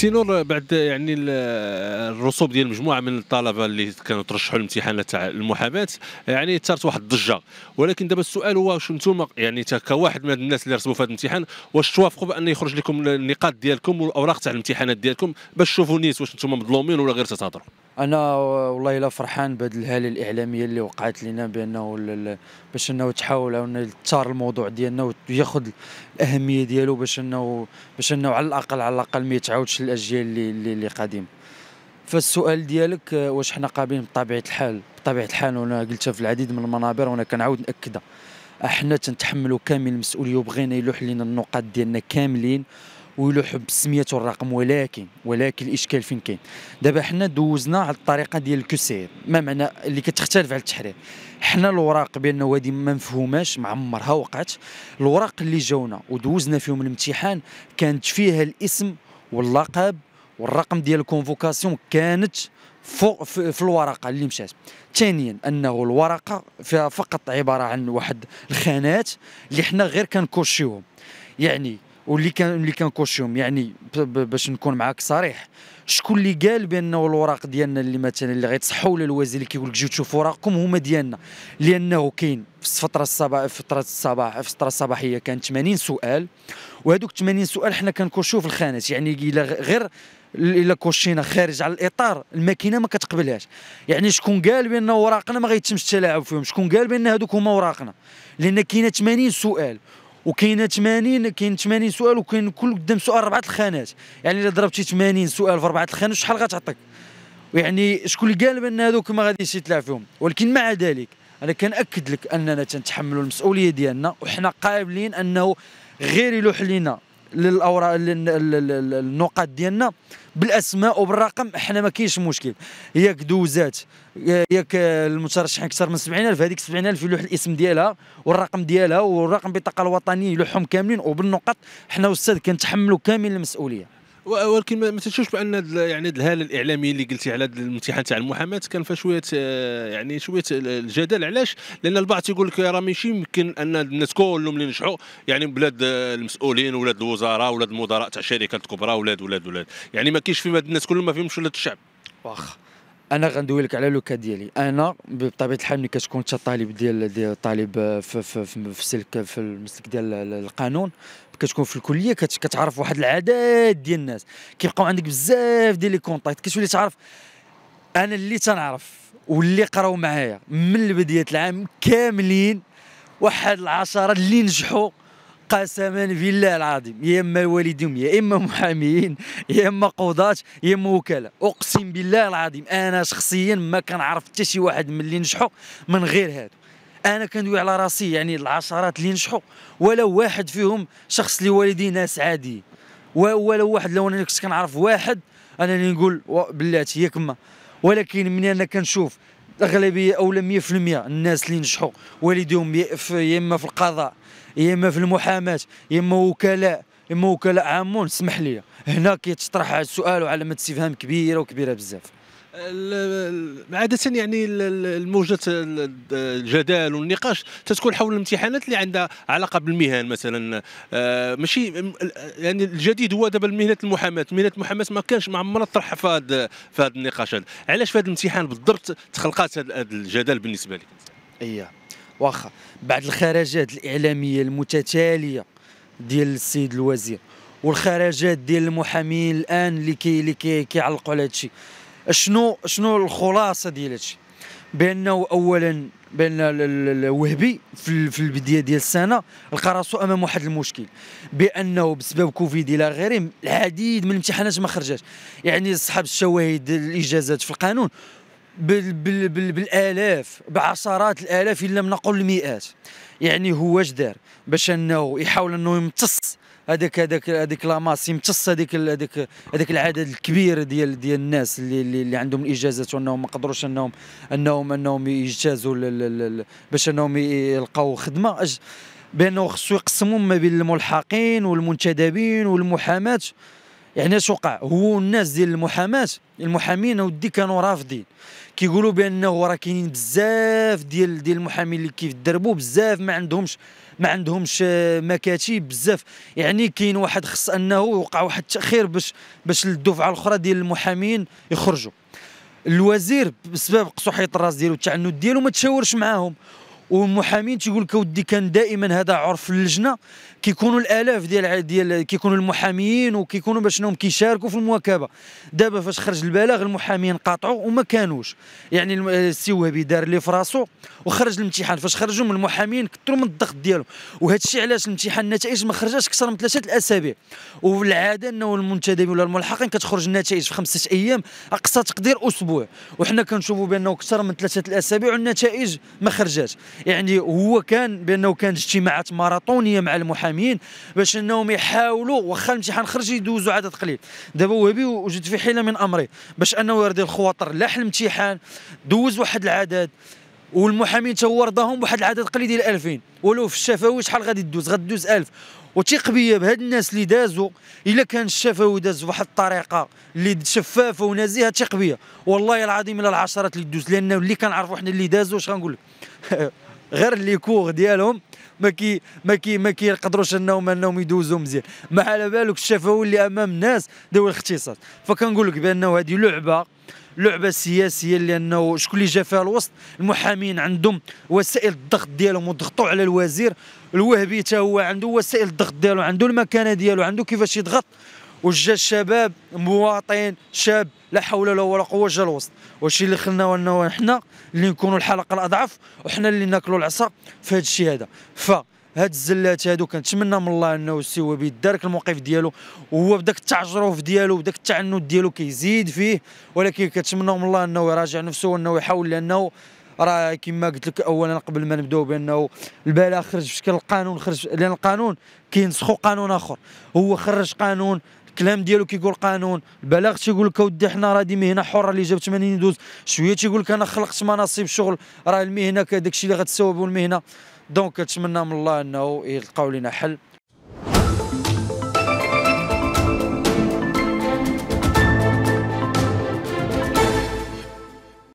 سي نور بعد يعني ال- الرسوب ديال مجموعة من الطلبة اللي كانوا ترشحوا للامتحانات تاع المحاماه يعني ثارت واحد الضجة. ولكن دابا السؤال هو واش أنتم يعني كواحد من الناس اللي رسبوا في هذا الامتحان واش توافقوا بأن يخرج لكم النقاط ديالكم والأوراق تاع الامتحانات ديالكم؟ باش تشوفوا نيت واش أنتم مظلومين ولا غير تتهضروا. أنا والله إلا فرحان بهذه الهالة الإعلامية اللي وقعت لنا بأنه باش أنه تحاول أنه يتثار الموضوع ديالنا وياخذ الأهمية ديالو باش انه باش أنه على الاقل على الأقل ما يتعاودش للاجيال اللي اللي, اللي قادمة. فالسؤال ديالك آه، واش حنا قابلين بطبيعة الحال بطبيعة الحال وأنا قلتها في العديد من المنابر وأنا كنعاود نأكدها. أحنا تنتحملوا كامل المسؤولية وبغينا يلوح لنا النقاط ديالنا كاملين ويلوح بسميته الرقم ولكن ولكن الإشكال فين كاين؟ دابا حنا دوزنا على الطريقة ديال الكسير. ما معنى؟ اللي كتختلف على التحرير. حنا الوراق بأنه هذه ما مفهوماش ما عمرها وقعت. الوراق اللي جاونا ودوزنا فيهم الامتحان كانت فيها الاسم واللقب والرقم ديال الكونفوكاسيون كانت فوق في, في الورقة اللي مشات. ثانيا أنه الورقة فيها فقط عبارة عن واحد الخانات اللي حنا غير كنكوشيوهم يعني واللي كان اللي كنكوشيهم يعني ب- ب- باش نكون معاك صريح شكون اللي قال بانه الوراق ديالنا اللي مثلا اللي غيتصحوا للوزير اللي كيقول لك جيو تشوفوا وراقكم هما ديالنا؟ لأنه كاين في الفترة الصباح في فترة الصباح في الفترة الصباحية كان 80 سؤال وهذوك 80 سؤال حنا كنكوشيو في الخانات. يعني إلا غير إلا كوشينا خارج على الإطار الماكينة ما كتقبلهاش. يعني شكون قال بأن وراقنا ما غيتمش التلاعب فيهم؟ شكون قال بأن هذوك هما وراقنا؟ لأن كاينة 80 سؤال. وكاينة 80 كاين 80 سؤال وكاين كل قدام سؤال اربعه الخانات. يعني إلا ضربتي 80 سؤال في اربعه الخانات شحال غتعطيك؟ يعني شكون اللي قال بأن هذوك ما غاديش يتلاعب فيهم؟ ولكن مع ذلك أنا كنأكد لك أننا تنتحملوا المسؤولية ديالنا وحنا قابلين أنه غير يلوح لنا للأوراق لل- لل- لل- النقاط ديالنا بالأسماء وبالرقم. إحنا ما كاينش مشكل. ياك دوزات ياك المترشحين أكثر من 70000 هذيك 70000 يلوح الاسم ديالها والرقم ديالها والرقم البطاقه الوطنية يلوحهم كاملين. وبالنقط حنا أستاذ كنتحملوا كامل المسؤولية. ولكن ما تنشوفش بأن يعني الهاله الاعلاميه اللي قلتي على الامتحان تاع المحاماة كان فيها شوية آه، يعني شوية الجدل. علاش؟ لأن البعض تيقول لك راه ماشي يمكن أن الناس كلهم اللي نجحوا يعني بلاد آه، المسؤولين ولاد الوزراء ولاد المدراء تاع شركات كبرى ولاد ولاد ولاد. يعني ما كاينش في الناس كلهم ما فيهمش ولاد الشعب. واخا أنا غندوي لك على لوكا ديالي. أنا بطبيعة الحال ملي كتكون انت طالب ديال ديال طالب آه، في في في, في السلك في المسلك ديال ال- القانون كتكون في الكلية كت- كتعرف واحد العدد ديال الناس. كيبقاو عندك بزاف ديال لي كونتاكت. كتولي تعرف أنا اللي تنعرف واللي قراو معايا من بدايه العام كاملين واحد العشرة اللي نجحوا قسما بالله العظيم. يا إما والدهم يا إما محاميين يا إما قضاة يا إما وكلاء أقسم بالله العظيم أنا شخصيا ما كنعرف حتى شي واحد من اللي نجحوا من غير هادو. أنا كندوي على راسي يعني العشرات اللي نجحوا ولو واحد فيهم شخص اللي والديه ناس عادي و- ولو واحد لو أنا كنت كنعرف واحد أنا نقول بلاتي ياك ما ولكن من أنا كنشوف أغلبية اولا 100% الناس اللي نجحوا والديهم يا إما في القضاء يا إما في المحاماة يا إما وكلاء إما وكلاء عامون اسمح لي. هنا كيتطرح السؤال وعلامه استفهام كبيرة وكبيرة بزاف. عادة يعني ال- ال- الموجة ال- الجدال والنقاش تتكون حول الامتحانات اللي عندها علاقة بالمهن مثلا. آه، ماشي يعني الجديد هو دابا مهنة المحاماة. مهنة المحاماة ما كانش ما عمرها طرحها في هذا في هذا النقاش هذا علاش في هذا الامتحان بالضبط تخلقات هذا هذا الجدل بالنسبة لك؟ اييه واخا بعد الخرجات الإعلامية المتتالية ديال السيد الوزير والخرجات ديال المحامين الآن اللي كي اللي كي كيعلقوا على هادشي. شنو شنو الخلاصة ديال هادشي؟ بانه اولا بأن ال- ال- الوهبي في ال- في البداية ديال السنة لقى راسو أمام واحد المشكل. بأنه بسبب كوفيد إلى غيره العديد من الامتحانات ما خرجاش يعني اصحاب الشواهد الإجازات في القانون بال بال بال بالآلاف بعشرات الآلاف ان لم نقل المئات. يعني هو اش دار؟ باش أنه يحاول أنه يمتص هذاك هذاك هذيك لاماس يمتص هذيك ال- هذاك العدد الكبير ديال ديال الناس اللي اللي, عندهم الإجازات وأنهم ما قدروش انهم انهم أنهم يجتازوا باش أنهم يلقاو خدمة. بأنه خصو يقسموا ما بين الملحقين والمنتدبين والمحاماة. يعني اش وقع؟ هو الناس ديال المحاماة المحامين ودي كانوا رافضين. كيقولوا بأنه راه كاينين بزاف ديال ديال المحامين اللي كيدربوا بزاف ما عندهمش ما عندهمش آه، مكاتب بزاف. يعني كاين واحد خص أنه يوقع واحد التأخير باش باش الدفعه الأخرى ديال المحامين يخرجوا. الوزير بسبب قصوحية الراس ديالو التعنت ديالو ما تشاورش معاهم. والمحامين تيقول لك اودي كان دائما هذا عرف في اللجنة كيكونوا الآلاف ديال ديال كيكونوا المحاميين وكيكونوا باش إنهم كيشاركوا في المواكبة. دابا فاش خرج البلاغ المحامين قاطعوا وما كانوش. يعني السي وهبي دار اللي في راسو وخرج الامتحان. فاش خرجوا من المحامين كثروا من الضغط ديالهم. وهذا الشيء علاش الامتحان النتائج ما خرجاش أكثر من ثلاثة الأسابيع. والعادة إنه المنتدبين ولا الملحقين كتخرج النتائج في خمسة أيام أقصى تقدير أسبوع. وحنا كنشوفوا بأنه أكثر من ثلاثة الأسابيع والنتائج ما خرجاش يعني هو كان بأنه كانت اجتماعات ماراطونية مع المحامين باش أنهم يحاولوا واخا الامتحان خرج يدوزوا عدد قليل. دابا وهبي وجد في حيلة من امره باش أنه يرضي الخواطر لاح الامتحان دوز واحد العدد والمحامين تا هو رضاهم بواحد العدد قليل ديال 2000 ولو في الشفوي شحال غادي تدوز؟ غدوز 1000 وثيق بيا بهاد الناس اللي دازوا إلا كان الشفوي داز بواحد الطريقة اللي شفافه ونزيهة ثيق بيا والله العظيم إلا العشرات اللي دوز لأنه اللي كنعرفوا حنا اللي دازوا اش غنقول لك؟ غير les cours ديالهم ما كي ما كي ما كيقدروش انهم انهم يدوزوا مزيان. ما على بالك الشفوي اللي أمام الناس ذوي الاختصاص. فكنقول لك بأنه هذه لعبه لعبة سياسية لأنه شكون اللي جا فيها الوسط؟ المحامين عندهم وسائل الضغط ديالهم وضغطوا على الوزير. الوهبي حتى هو عنده وسائل الضغط ديالو عنده المكانة ديالو عنده كيفاش يضغط. وجا الشباب مواطن شاب لا حول ولا ولا قوة جا الوسط. والشيء اللي خلنا إنه حنا اللي نكونوا الحلقة الأضعف وحنا اللي ناكلوا العصا في هذا الشيء هذا. ف هاد الزلات هادو كنتمنى من الله إنه السي بيدارك الموقف ديالو وهو بداك التعجرف ديالو بداك التعنت ديالو كيزيد فيه. ولكن كنتمنى من الله إنه يراجع نفسه وإنه يحاول لأنه راه كما قلت لك اولا قبل ما نبداو بأنه البلاغ خرج في شكل القانون خرج لأن القانون كينسخوا قانون آخر. هو خرج قانون الكلام ديالو كيقول قانون. البلاغ تيقول لك أودي حنا راه دي مهنة حرة اللي جاب 80 يدوز. شوية تيقول لك أنا خلقت مناصب شغل. راه المهنة داك الشيء اللي غتساوب المهنة. دونك كنتمنى من الله أنه يلقاو لنا حل.